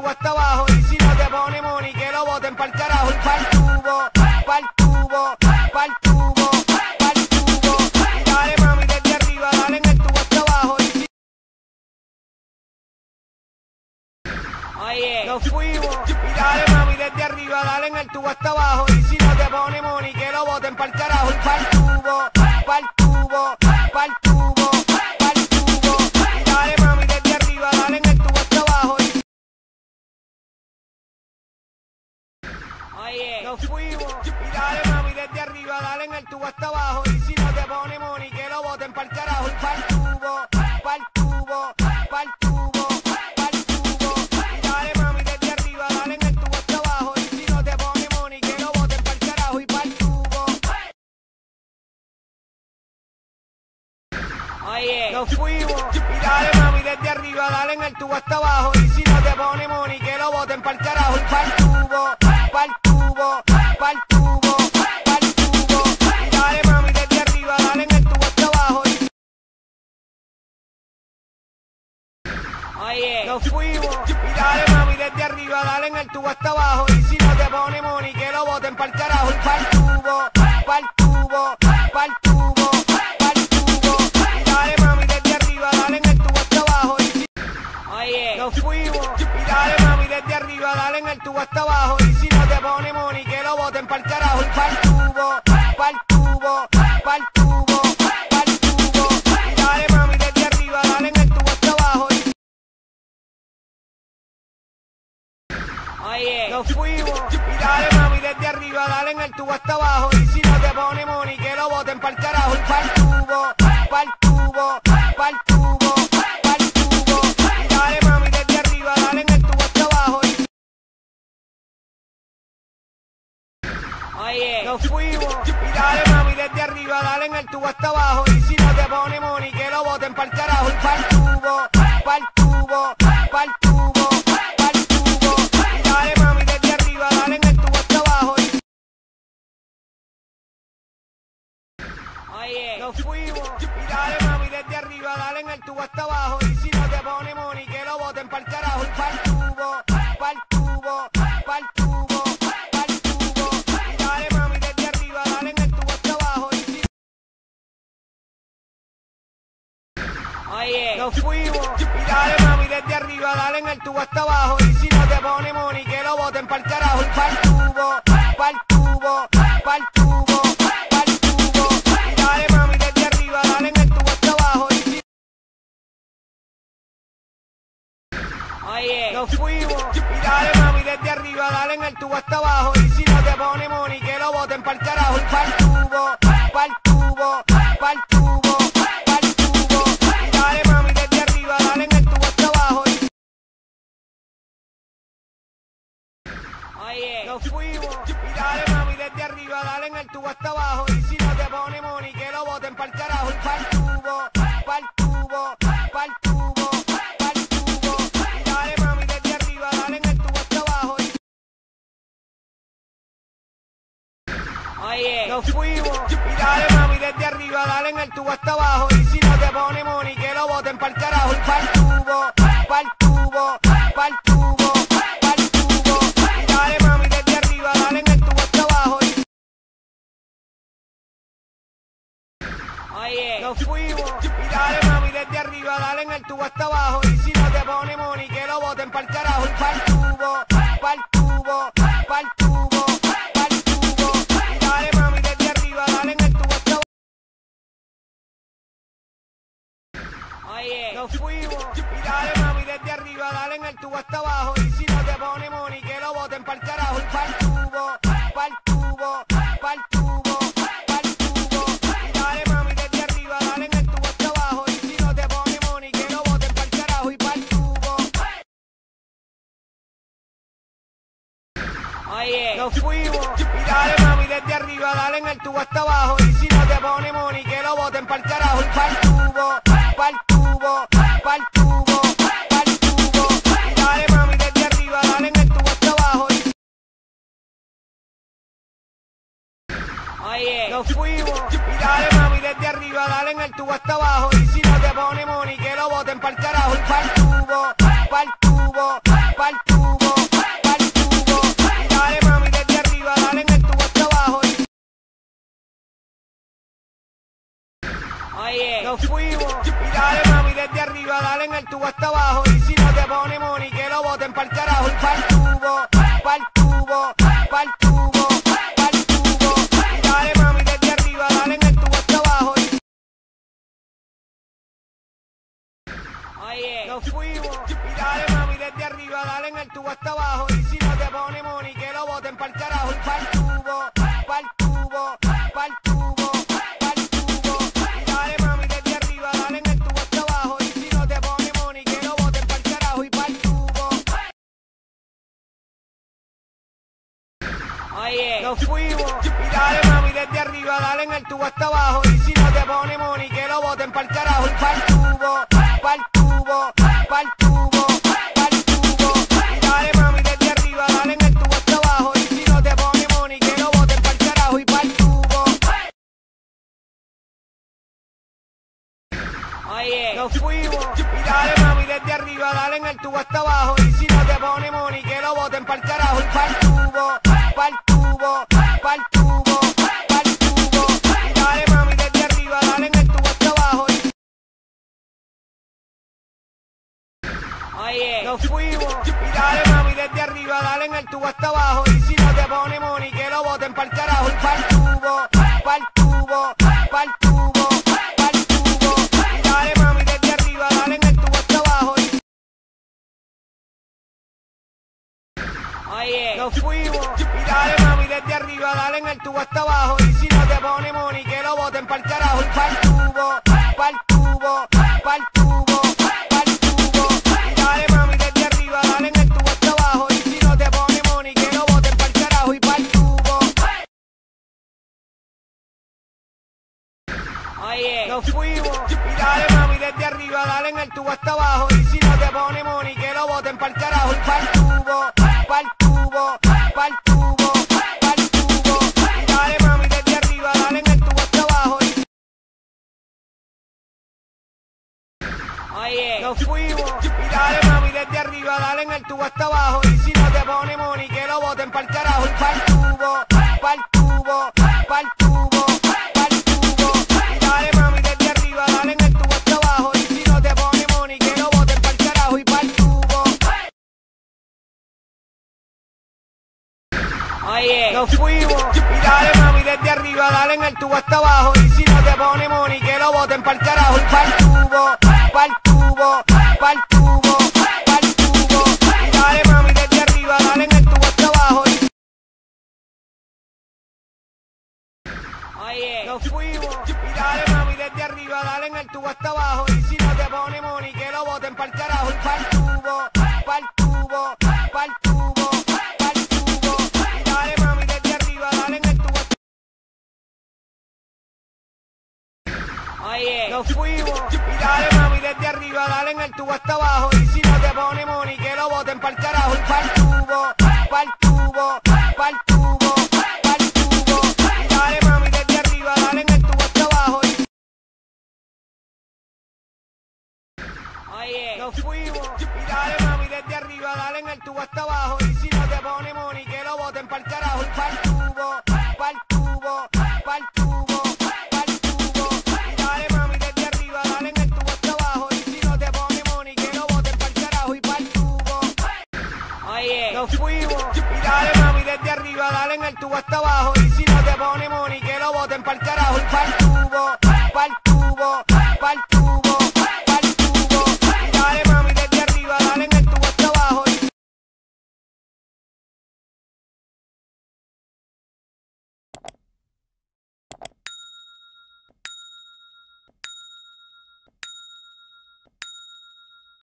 tubo hasta abajo. Y si no te pone money, que lo boten pa'l carajo. Y pa'l tubo, pa'l tubo, pa'l tubo, pa'l tubo. Y dale mami desde arriba, dale en el tubo hasta abajo. Y si Oye, nos fuimos, y dale mami desde arriba, dale en el tubo hasta abajo. Nos fuimos y dale mami desde arriba, dale en el tubo hasta abajo. Y si no te pone money, que lo boten pa'l carajo. Y pa'l tubo, pa'l tubo, pa'l tubo, pa'l tubo. Y dale mami desde arriba, dale en el tubo hasta abajo. Y si no te pone money, que lo boten pa'l carajo. Y pa'l tubo. oye, Nos fuimos y dale mami desde arriba, dale en el tubo hasta abajo. Y si no te pone money, que lo boten pa'l carajo. Y pa'l tubo, pa'l tubo, el Nos fuimos y dale mami desde arriba, dale en el tubo hasta abajo. Y si no te pone money, que lo boten pa'l carajo. Y pa'l tubo, fuimos y dale mami desde arriba, dale en el tubo hasta abajo. Y si no te pone money, que lo boten pa'l carajo. Y pa'l tubo, pa'l tubo, pa'l tubo, pa'l tubo. Y dale mami desde arriba, dale en el tubo hasta abajo. Y oye, Nos fuimos y dale mami desde arriba, dale en el tubo hasta abajo. Y si no te pone money, que lo boten pa'l carajo. Y pa'l tubo, pa'l tubo, pa'l tubo, nos fuimos y dale mami desde arriba, dale en el tubo hasta abajo. Y si no te pone money, que lo boten pa'l carajo. Y pa'l tubo, pa'l tubo, pa'l tubo, pa'l tubo. Y dale mami desde arriba, dale en el tubo hasta abajo. Y si oye, Nos fuimos y dale mami desde arriba, dale en el tubo hasta abajo. Y si no te pone money, que lo boten pa'l carajo. Y pa'l tubo, pa'l tubo, pa'l tubo, nos fuimos y dale mami desde arriba, dale en el tubo hasta abajo. Y si no te pone money, que lo boten pa'l carajo. Y pa'l tubo, pa'l tubo, pa'l tubo, pa'l tubo. Y dale mami desde arriba, dale en el tubo hasta abajo. Y oye, Nos fuimos y dale mami desde arriba, dale en el tubo hasta abajo. Y si no te pone money, que lo boten pa'l carajo. Y pa'l tubo, tubo, pa'l tubo, pa'l tubo. Y dale mami desde arriba, dale en el tubo hasta abajo. Y oye, Nos fuimos y dale mami desde arriba, dale en el tubo hasta abajo. Y si no te pone money, que lo boten pa'l carajo. Y pa'l tubo, pa'l tubo, pa'l tubo, pa'l tubo. Y dale mami desde arriba, dale en el tubo hasta abajo. oye, Nos fuimos y dale desde arriba, dale en el tubo hasta abajo. Y si no te pone money, que lo boten pa'l carajo. Y pa'l tubo, pa'l tubo, pa'l tubo, pa'l tubo. Y dale mami desde arriba, dale en el tubo hasta abajo. Y si no te pone money, que lo boten pa'l carajo. Y pa'l tubo. oye, Nos fuimos y dale mami desde arriba, dale en el tubo hasta abajo. Y si no te pone money, que lo boten pa'l carajo. Y pa'l tubo, boten pa'l carajo. Y pa'l tubo, pa'l tubo, pa'l tubo, pa'l tubo. Y dale mami desde arriba, dale en el tubo hasta abajo. Y Oye, nos fuimos. Y dale mami desde arriba, dale en el tubo hasta abajo. Y si no te pone money, que lo boten pa'l carajo. Y pa'l pa'l carajo. Y pa'l tubo, pa'l tubo, pa'l tubo, pa'l tubo. Y dale mami desde arriba, dale en el tubo hasta abajo. Y si no te pone money, que lo boten pa'l carajo. Y pa'l tubo. oye, Nos fuimos. Y dale mami desde arriba, dale en el tubo hasta abajo. Y oye, Nos fuimos. Y dale mami desde arriba, dale en el tubo hasta abajo. Y si no te pone money, que lo boten pa'l carajo. Y pa'l tubo, pa'l tubo, pa'l tubo, pa'l tubo. Y dale mami desde arriba, dale en el tubo hasta abajo. Oye, nos fuimos. Y dale mami desde arriba, dale en el tubo hasta abajo. Y si no te pone money, que lo boten pa'l carajo. Y pa'l tubo, pa'l tubo, pa'l tubo, oye, nos fuimos. Y dale mami desde arriba, dale en el tubo hasta abajo. Y si no te pone money, que lo boten pa'l carajo. Y pa'l tubo, pa'l tubo, pa'l tubo, pa'l tubo. Y dale mami desde arriba, dale en el tubo hasta abajo. Y si no te pone money, que lo boten pa'l carajo. Y pa'l tubo. oye, Nos fuimos. Y dale mami desde arriba, dale en el tubo hasta abajo. Y si no te pone money, que lo boten pa'l carajo. Y pa'l tubo, en el tubo hasta abajo. Y si no te pone money, que lo boten pa'l carajo. Y pa'l tubo, pa'l tubo, pa'l tubo, pa'l tubo. Y dale mami desde arriba, dale en el tubo hasta abajo. Y si no te pone money, que lo boten pa'l carajo. Y pa'l tubo. oye, Nos fuimos. Y dale mami desde arriba, dale en el tubo hasta abajo. Y si no te pone money, que lo boten pa'l carajo. Y pa'l tubo, pa'l tubo, pa'l tubo, desde arriba, dale en el tubo hasta abajo. Y si no te pone money, que lo boten pa'l carajo. Y pa'l tubo, pa'l tubo, pa'l tubo, pa'l tubo. Y dale mami desde arriba, dale en el tubo hasta oye, Nos fuimos. Y dale mami desde arriba, dale en el tubo hasta abajo. Y si no te pone money, que lo boten pa'l carajo. Y pa'l tubo, pa'l tubo,